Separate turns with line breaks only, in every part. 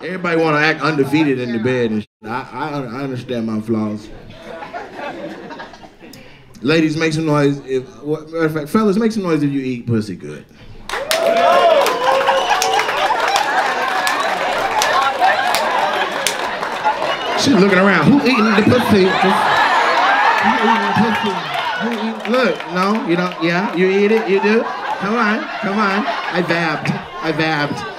Everybody want to act undefeated in the bed, and shit. I, I I understand my flaws. Ladies, make some noise. If, what, matter of fact, fellas, make some noise if you eat pussy good. She's looking around. Who eating the pussy? Who eating the pussy? Look, no, you don't. Yeah, you eat it. You do. Come on, come on. I vabbed. I vabbed.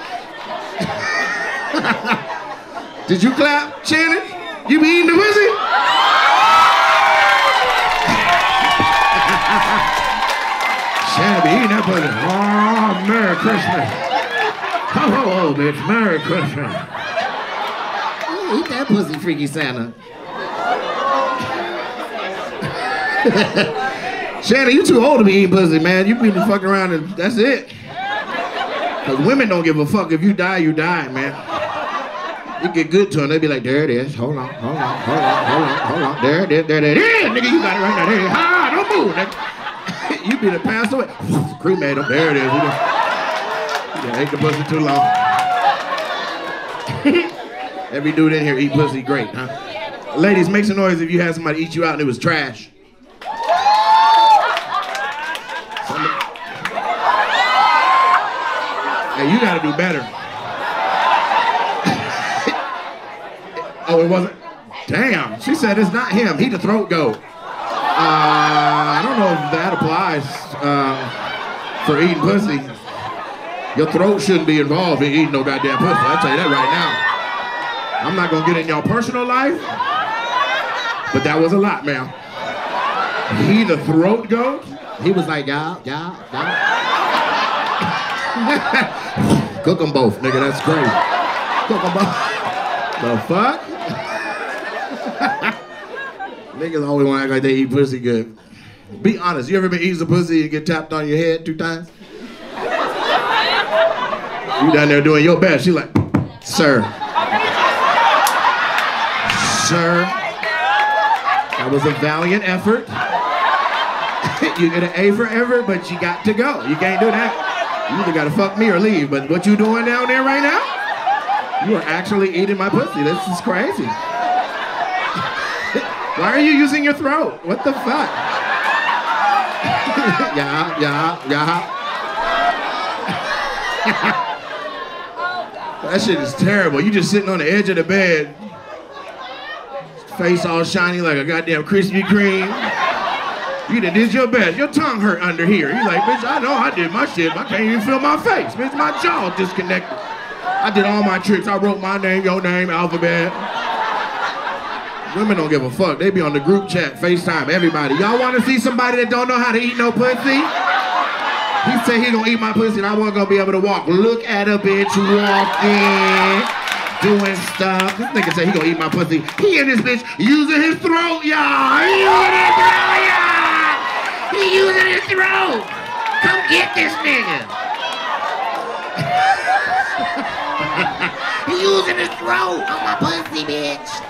Did you clap, Shannon? You be eating the pussy? Shannon be eating that pussy. Oh, Merry Christmas. Ho, ho, ho, bitch. Merry Christmas. Eat that pussy, freaky Santa. Shannon, you too old to be eating pussy, man. You be fucking around and that's it. Cause women don't give a fuck. If you die, you die, man. You get good to them, they be like, there it is. Hold on, hold on, hold on, hold on, hold on. There it is, there it is. Nigga, you got it right now. There it is. Ah, don't move, nigga. you be the pass away. Cremate him. There it is. Done ate the pussy too long. Every dude in here eat pussy great, huh? Ladies, make some noise if you had somebody eat you out and it was trash. Somebody- Hey, you gotta do better. Oh, it wasn't? Damn, she said it's not him. He the throat goat. Uh, I don't know if that applies uh, for eating pussy. Your throat shouldn't be involved in eating no goddamn pussy. I'll tell you that right now. I'm not gonna get in your personal life, but that was a lot, man. He the throat goat? He was like, yeah, yeah, yeah. Cook them both, nigga, that's crazy. Cook them both. The fuck? Niggas always want to act like they eat pussy good. Be honest, you ever been eating some pussy and get tapped on your head two times? You down there doing your best. She like, sir. Sir. That was a valiant effort. you get an A for effort, but you got to go. You can't do that. You either gotta fuck me or leave. But what you doing down there right now? You are actually eating my pussy. This is crazy. Why are you using your throat? What the fuck? yeah, yeah, yeah. That shit is terrible. You just sitting on the edge of the bed, face all shiny like a goddamn Krispy Kreme. You done did your best. Your tongue hurt under here. You like, bitch, I know I did my shit, I can't even feel my face. Bitch, my jaw disconnected. I did all my tricks. I wrote my name, your name, alphabet. Women don't give a fuck. They be on the group chat, FaceTime, everybody. Y'all want to see somebody that don't know how to eat no pussy? He said he gonna eat my pussy and I wasn't gonna be able to walk. Look at a bitch walking, doing stuff. This nigga said he gonna eat my pussy. He and this bitch using his throat, y'all. He using his throat, y'all. He using his throat. Come get this nigga. he using his throat on my pussy, bitch.